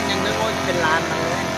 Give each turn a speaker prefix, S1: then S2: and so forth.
S1: กยังไม่ค่อจะเป็นล้านเลย